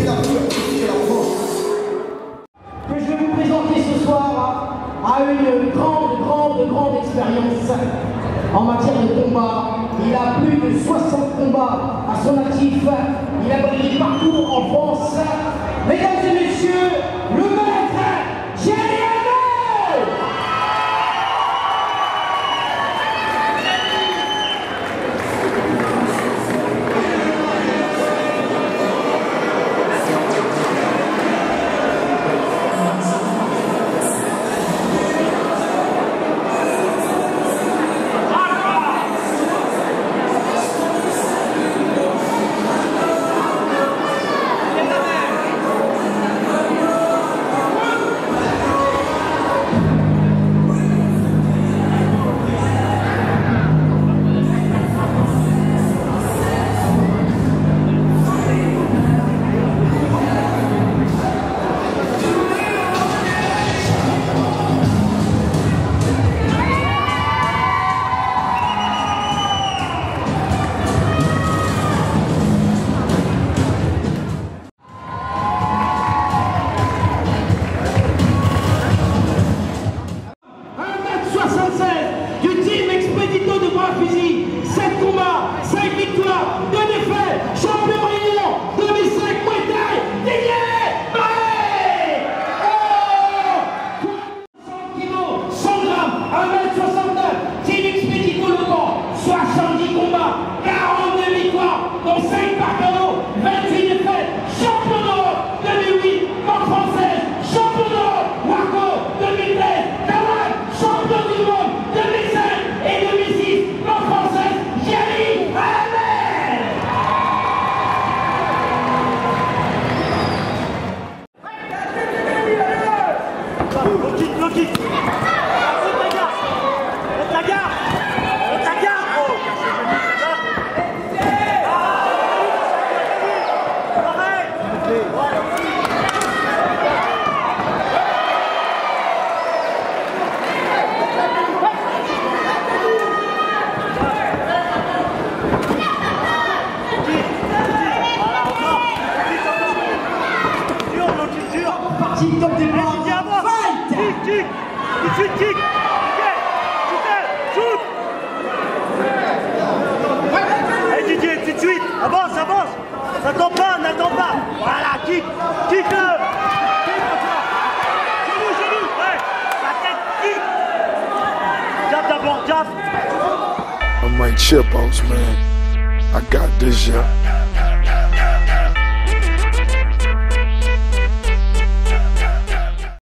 Que je vais vous présenter ce soir a une grande, grande, grande expérience en matière de combat. Il a plus de 60 combats à son actif. Du team Expedito de Fusil. 7 combats, 5 victoires, 2 défaites, Low kick. Arrête. Voilà, encore. Kick, Kick. Tout de suite, kick. Suite. Avance, avance. N'attends pas, n'attends pas. Voilà, kick. Kick, encore. Genou, genou. Ouais. La tête, kick. Jab d'abord, jab. I'm like Chipos, man. I got this, yeah.